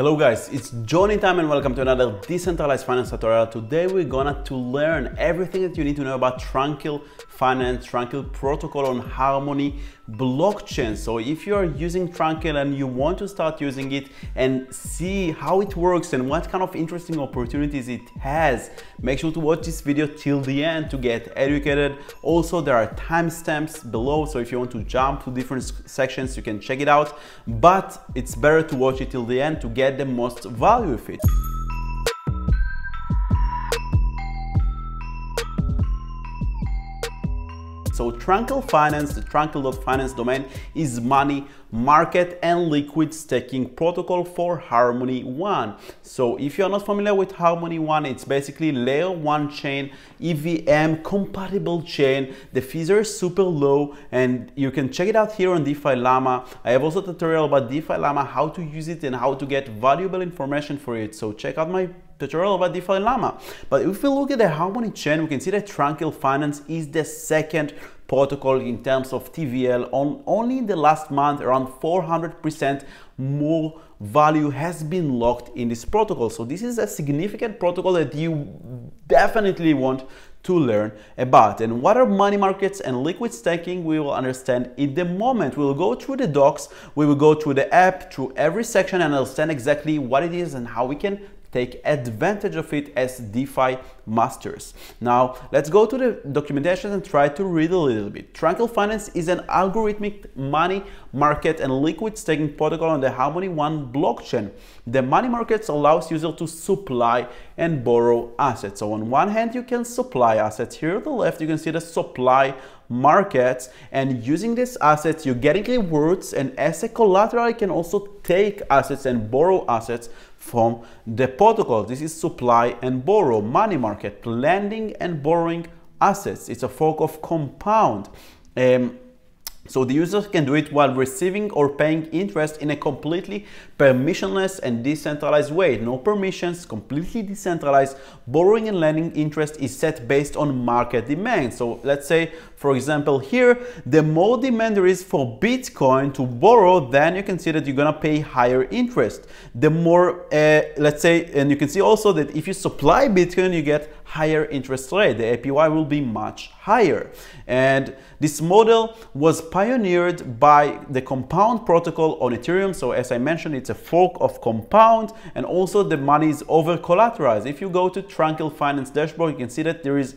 Hello guys, it's Johnny Time and welcome to another decentralized finance tutorial. Today we're gonna to learn everything that you need to know about Tranquil Finance, Tranquil protocol on Harmony blockchain. So if you are using Tranquil and you want to start using it and see how it works and what kind of interesting opportunities it has, make sure to watch this video till the end to get educated. Also, there are timestamps below, so if you want to jump to different sections, you can check it out. But it's better to watch it till the end to get get the most value of it. So Tranquil Finance, the Tranquil.finance domain is money market and liquid staking protocol for Harmony One. So if you're not familiar with Harmony One, it's basically layer one chain, EVM compatible chain. The fees are super low and you can check it out here on DeFi Llama. I have also a tutorial about DeFi Llama, how to use it and how to get valuable information for it. So check out my tutorial about DeFi Llama. But if we look at the Harmony chain, we can see that Tranquil Finance is the second protocol in terms of TVL. On only in the last month, around 400% more value has been locked in this protocol. So this is a significant protocol that you definitely want to learn about. And what are money markets and liquid staking, we will understand in the moment. We will go through the docs, we will go through the app, through every section and understand exactly what it is and how we can take advantage of it as DeFi masters. Now, let's go to the documentation and try to read a little bit. Tranquil Finance is an algorithmic money market and liquid staking protocol on the Harmony One blockchain. The money markets allows users to supply and borrow assets. So on one hand, you can supply assets. Here on the left, you can see the supply markets and using these assets you're getting rewards and as a collateral you can also take assets and borrow assets from the protocol. This is supply and borrow, money market, lending and borrowing assets. It's a fork of compound. Um, so the user can do it while receiving or paying interest in a completely permissionless and decentralized way. No permissions, completely decentralized. Borrowing and lending interest is set based on market demand. So let's say, for example, here, the more demand there is for Bitcoin to borrow, then you can see that you're gonna pay higher interest. The more, uh, let's say, and you can see also that if you supply Bitcoin, you get higher interest rate. The APY will be much higher. And this model was pioneered by the Compound protocol on Ethereum. So as I mentioned, it's a fork of Compound and also the money is over collateralized. If you go to Tranquil Finance dashboard, you can see that there is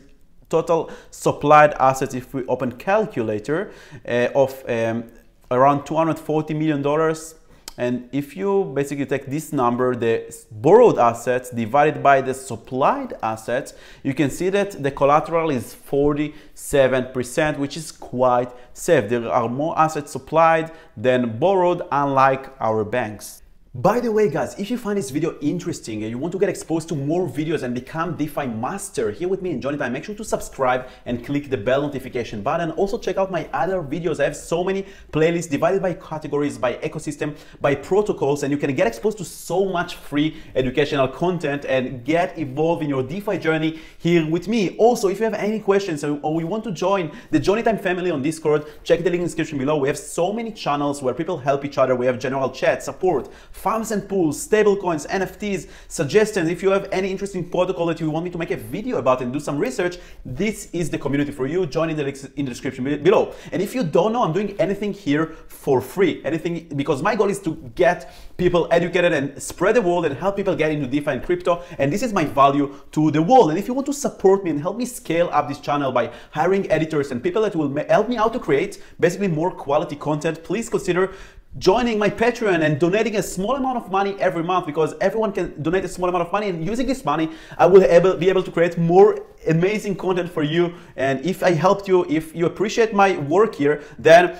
total supplied assets if we open calculator uh, of um, around 240 million dollars and if you basically take this number, the borrowed assets divided by the supplied assets, you can see that the collateral is 47%, which is quite safe. There are more assets supplied than borrowed, unlike our banks. By the way guys, if you find this video interesting and you want to get exposed to more videos and become DeFi master here with me in Johnny Time, make sure to subscribe and click the bell notification button. Also check out my other videos. I have so many playlists divided by categories, by ecosystem, by protocols, and you can get exposed to so much free educational content and get involved in your DeFi journey here with me. Also, if you have any questions or you want to join the Johnny Time family on Discord, check the link in the description below. We have so many channels where people help each other. We have general chat, support, farms and pools, stablecoins, NFTs, suggestions. If you have any interesting protocol that you want me to make a video about and do some research, this is the community for you. Join in the in the description below. And if you don't know, I'm doing anything here for free. Anything because my goal is to get people educated and spread the word and help people get into DeFi and crypto. And this is my value to the world. And if you want to support me and help me scale up this channel by hiring editors and people that will help me out to create basically more quality content, please consider joining my Patreon and donating a small amount of money every month because everyone can donate a small amount of money and using this money I will able, be able to create more amazing content for you. And if I helped you if you appreciate my work here then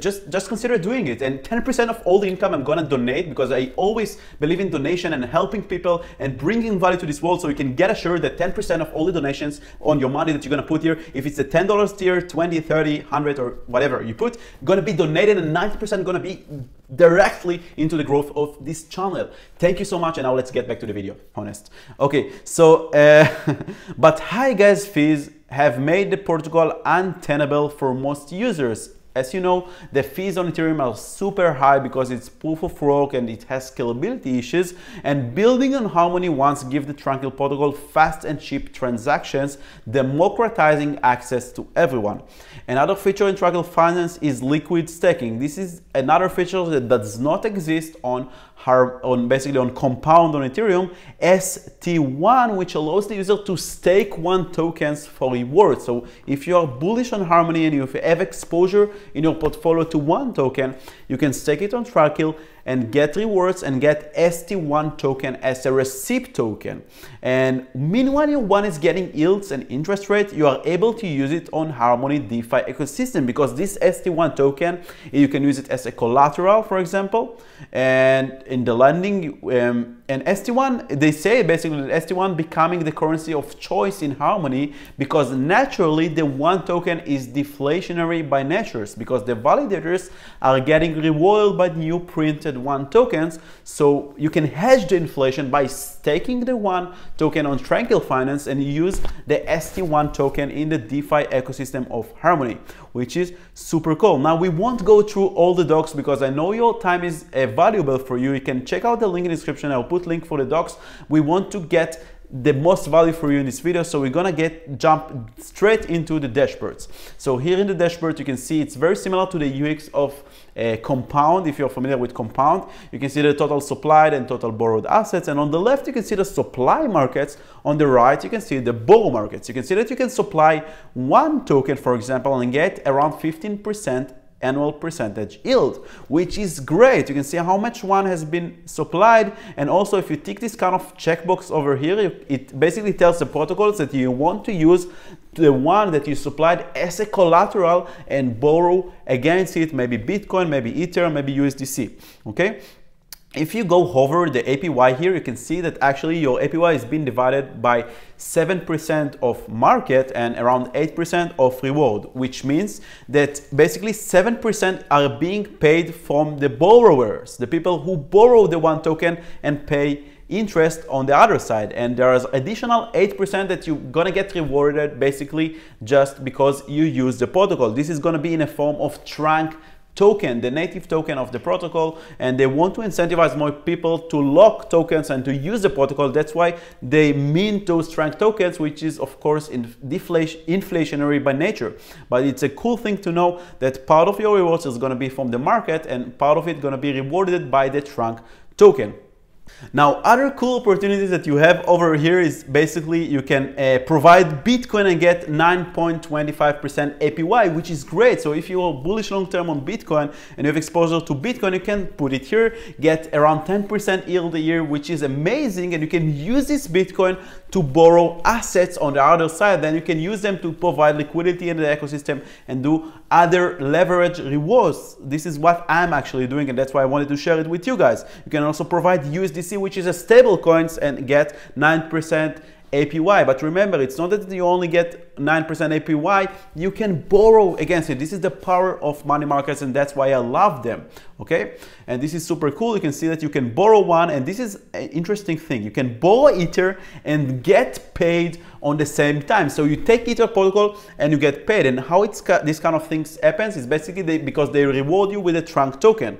just just consider doing it. And 10% of all the income I'm gonna donate because I always believe in donation and helping people and bringing value to this world so you can get assured that 10% of all the donations on your money that you're gonna put here if it's a $10 tier 20 30 100 or whatever you put gonna be donated and 90% gonna be directly into the growth of this channel. Thank you so much and now let's get back to the video, honest. Okay, so, uh, but high gas fees have made the protocol untenable for most users as you know, the fees on Ethereum are super high because it's proof of work and it has scalability issues. And building on Harmony once give the Tranquil protocol fast and cheap transactions, democratizing access to everyone. Another feature in Tranquil Finance is liquid staking. This is another feature that does not exist on on basically on compound on Ethereum ST1 which allows the user to stake one tokens for reward so if you are bullish on Harmony and you have exposure in your portfolio to one token you can stake it on Tranquil and get rewards and get ST1 token as a receipt token. And meanwhile, one is getting yields and interest rates, you are able to use it on Harmony DeFi ecosystem because this ST1 token, you can use it as a collateral, for example, and in the lending, um, and ST1, they say basically that ST1 becoming the currency of choice in Harmony because naturally the one token is deflationary by nature because the validators are getting rewarded by new printed one tokens. So you can hedge the inflation by staking the one token on Tranquil Finance and use the ST1 token in the DeFi ecosystem of Harmony, which is super cool. Now we won't go through all the docs because I know your time is uh, valuable for you. You can check out the link in the description. I'll put link for the docs. We want to get the most value for you in this video. So we're gonna get jump straight into the dashboards. So here in the dashboard, you can see it's very similar to the UX of a Compound. If you're familiar with Compound, you can see the total supplied and total borrowed assets. And on the left, you can see the supply markets. On the right, you can see the borrow markets. You can see that you can supply one token, for example, and get around 15% annual percentage yield, which is great. You can see how much one has been supplied. And also if you tick this kind of checkbox over here, it basically tells the protocols that you want to use the one that you supplied as a collateral and borrow against it, maybe Bitcoin, maybe Ether, maybe USDC, okay? If you go over the APY here, you can see that actually your APY is being divided by 7% of market and around 8% of reward, which means that basically 7% are being paid from the borrowers, the people who borrow the one token and pay interest on the other side. And there's additional 8% that you're gonna get rewarded basically just because you use the protocol. This is gonna be in a form of TRANQ token, the native token of the protocol, and they want to incentivize more people to lock tokens and to use the protocol. That's why they mint those TRANQ tokens, which is of course in inflationary by nature. But it's a cool thing to know that part of your rewards is going to be from the market and part of it going to be rewarded by the TRANQ token. Now, other cool opportunities that you have over here is basically you can uh, provide Bitcoin and get 9.25% APY, which is great. So if you are bullish long term on Bitcoin and you have exposure to Bitcoin, you can put it here, get around 10% yield a year, which is amazing. And you can use this Bitcoin to borrow assets on the other side. Then you can use them to provide liquidity in the ecosystem and do other leverage rewards. This is what I'm actually doing, and that's why I wanted to share it with you guys. You can also provide USDC, which is a stable coins, and get 9% APY. But remember, it's not that you only get 9% APY, you can borrow against it. This is the power of money markets and that's why I love them, okay? And this is super cool. You can see that you can borrow one and this is an interesting thing. You can borrow Ether and get paid on the same time. So you take Ether protocol and you get paid. And how it's this kind of things happens is basically they, because they reward you with a TRANQ token.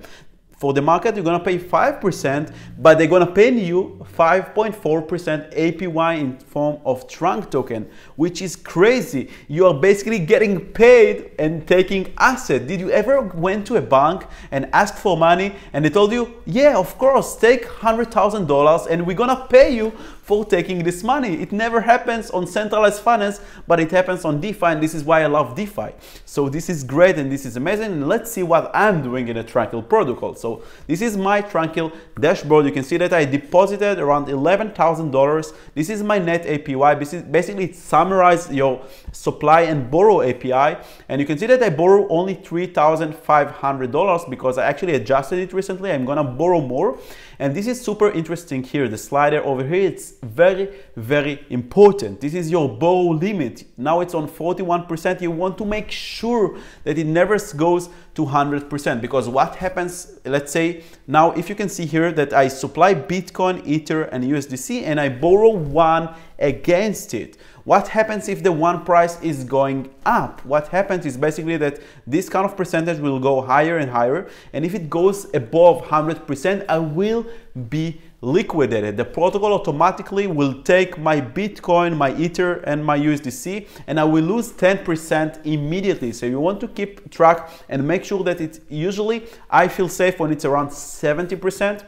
For the market, you're gonna pay 5%, but they're gonna pay you 5.4% APY in form of TRANQ token, which is crazy. You are basically getting paid and taking asset. Did you ever went to a bank and ask for money and they told you, yeah, of course, take $100,000 and we're gonna pay you for taking this money. It never happens on centralized finance, but it happens on DeFi, and this is why I love DeFi. So this is great and this is amazing. And let's see what I'm doing in a Tranquil protocol. So this is my Tranquil dashboard. You can see that I deposited around $11,000. This is my net APY. This is basically it summarizes your supply and borrow APY. And you can see that I borrow only $3,500 because I actually adjusted it recently. I'm gonna borrow more. And this is super interesting here. The slider over here, it's very, very important. This is your borrow limit. Now it's on 41%. You want to make sure that it never goes to 100% because what happens, let's say, now if you can see here that I supply Bitcoin, Ether, and USDC and I borrow one against it. What happens if the one price is going up? What happens is basically that this kind of percentage will go higher and higher. And if it goes above 100%, I will be liquidated. The protocol automatically will take my Bitcoin, my Ether, and my USDC, and I will lose 10% immediately. So you want to keep track and make sure that it's usually, I feel safe when it's around 70%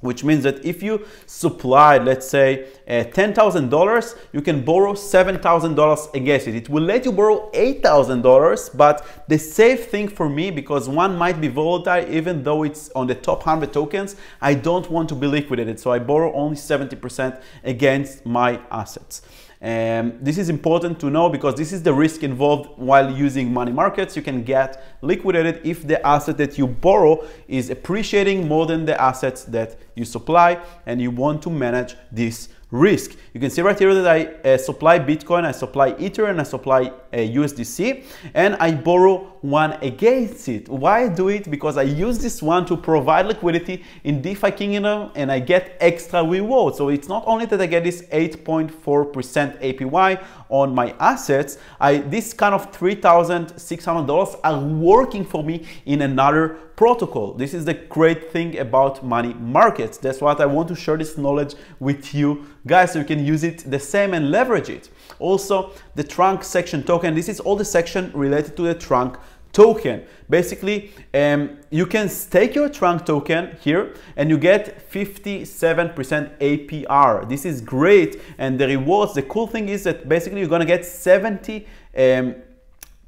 which means that if you supply, let's say, uh, $10,000, you can borrow $7,000 against it. It will let you borrow $8,000, but the safe thing for me, because one might be volatile, even though it's on the top 100 tokens, I don't want to be liquidated. So I borrow only 70% against my assets. Um, this is important to know because this is the risk involved while using money markets. You can get liquidated if the asset that you borrow is appreciating more than the assets that you supply and you want to manage this risk. You can see right here that I uh, supply Bitcoin, I supply Ether, and I supply uh, USDC, and I borrow one against it. Why do it? Because I use this one to provide liquidity in DeFi Kingdom, and I get extra reward. So it's not only that I get this 8.4% APY on my assets, I this kind of $3,600 are working for me in another protocol. This is the great thing about money markets. That's what I want to share this knowledge with you guys so you can use it the same and leverage it. Also, the TRANQ section token. This is all the section related to the TRANQ token. Basically, um, you can stake your TRANQ token here and you get 57% APR. This is great. And the rewards, the cool thing is that basically you're gonna get 70 um,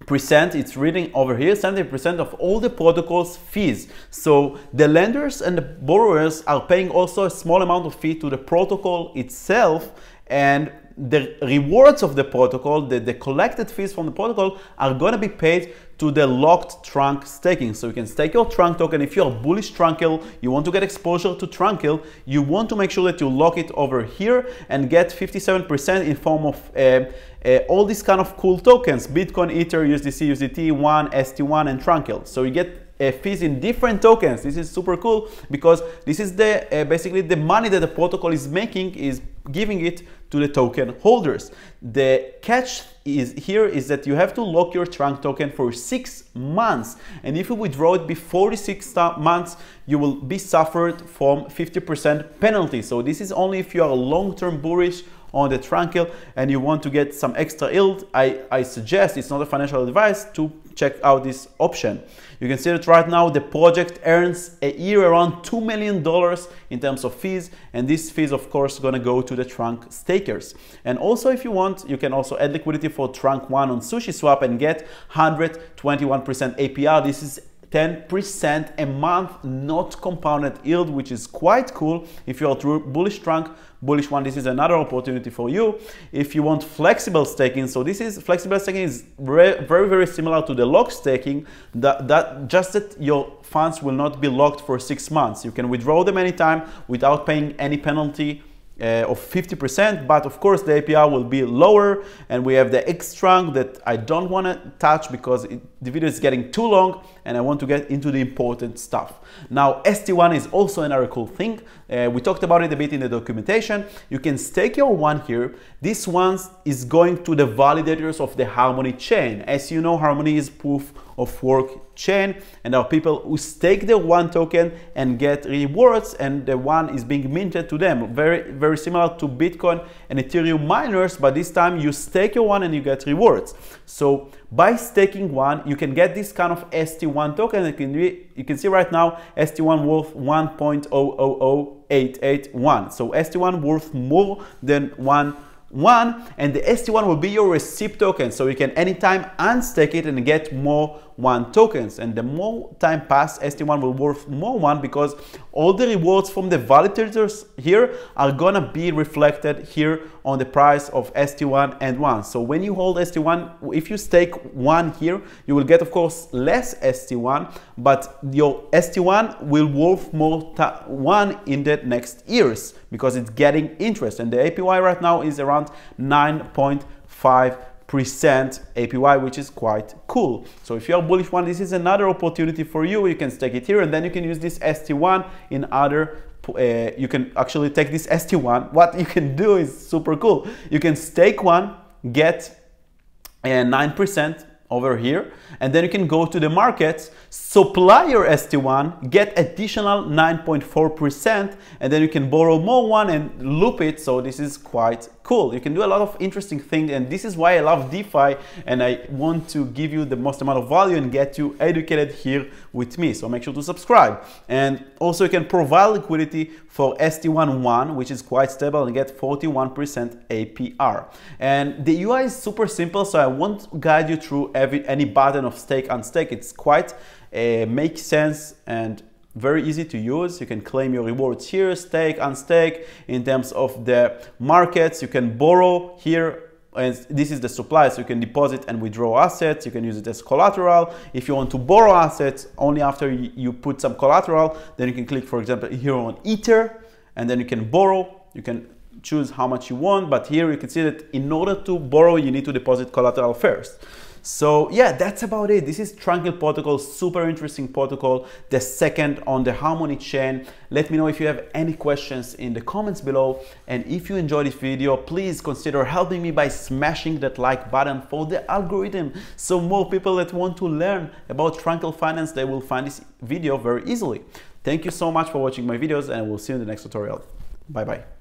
percent it's reading over here 70% of all the protocol's fees. So the lenders and the borrowers are paying also a small amount of fee to the protocol itself and the rewards of the protocol, the, the collected fees from the protocol are going to be paid to the locked TRANQ staking. So you can stake your TRANQ token. If you're bullish Trunkle, you want to get exposure to Trunkle, you want to make sure that you lock it over here and get 57% in form of uh, uh, all these kind of cool tokens, Bitcoin, Ether, USDC, USDT1, ST1, and Trunkle. So you get uh, fees in different tokens. This is super cool because this is the uh, basically the money that the protocol is making is giving it to the token holders. The catch is here is that you have to lock your TRANQ token for six months. And if you withdraw it before the six months, you will be suffered from 50% penalty. So this is only if you are long-term bullish on the Trunkle and you want to get some extra yield, I, I suggest, it's not a financial advice, to check out this option. You can see that right now the project earns a year around $2 million in terms of fees and these fees of course gonna go to the TRANQ stakers. And also if you want, you can also add liquidity for TRANQ one on SushiSwap and get 121% APR. This is 10% a month, not compounded yield, which is quite cool. If you're a bullish TRANQ, bullish one, this is another opportunity for you. If you want flexible staking, so this is flexible staking is very, very similar to the lock staking, that, that just that your funds will not be locked for six months. You can withdraw them anytime without paying any penalty uh, of 50%, but of course the APR will be lower and we have the X that I don't want to touch because it, the video is getting too long and I want to get into the important stuff. Now ST1 is also another cool thing. Uh, we talked about it a bit in the documentation. You can stake your one here. This one is going to the validators of the Harmony chain. As you know, Harmony is proof of work chain and there are people who stake their one token and get rewards and the one is being minted to them. Very, very similar to Bitcoin and Ethereum miners, but this time you stake your one and you get rewards. So by staking one, you can get this kind of ST1 token. You can, you can see right now ST1 worth 1.000881. So ST1 worth more than one one and the ST1 will be your receipt token so you can anytime unstake it and get more one tokens. And the more time pass ST1 will worth more one because all the rewards from the validators here are gonna be reflected here on the price of ST1 and one. So when you hold ST1 if you stake one here you will get of course less ST1 but your ST1 will worth more one in the next years because it's getting interest. And the APY right now is around 9.5 percent APY, which is quite cool. So if you're bullish one, this is another opportunity for you. You can stake it here and then you can use this ST1 in other uh, you can actually take this ST1. What you can do is super cool. You can stake one, get uh, 9% over here and then you can go to the markets supply your st1 get additional 9.4% and then you can borrow more one and loop it so this is quite cool. You can do a lot of interesting things and this is why i love defi and i want to give you the most amount of value and get you educated here with me. So make sure to subscribe. And also you can provide liquidity for st1 which is quite stable and get 41% apr and the ui is super simple so i won't guide you through every any button of stake and unstake. It's quite uh, makes sense and very easy to use. You can claim your rewards here, stake, unstake. In terms of the markets, you can borrow here and this is the supply. So you can deposit and withdraw assets. You can use it as collateral. If you want to borrow assets only after you put some collateral then you can click for example here on ether and then you can borrow. You can choose how much you want but here you can see that in order to borrow you need to deposit collateral first so yeah, that's about it. This is Tranquil Protocol, super interesting protocol, the second on the Harmony chain. Let me know if you have any questions in the comments below. And if you enjoyed this video, please consider helping me by smashing that like button for the algorithm. So more people that want to learn about Tranquil Finance, they will find this video very easily. Thank you so much for watching my videos and we'll see you in the next tutorial. Bye bye.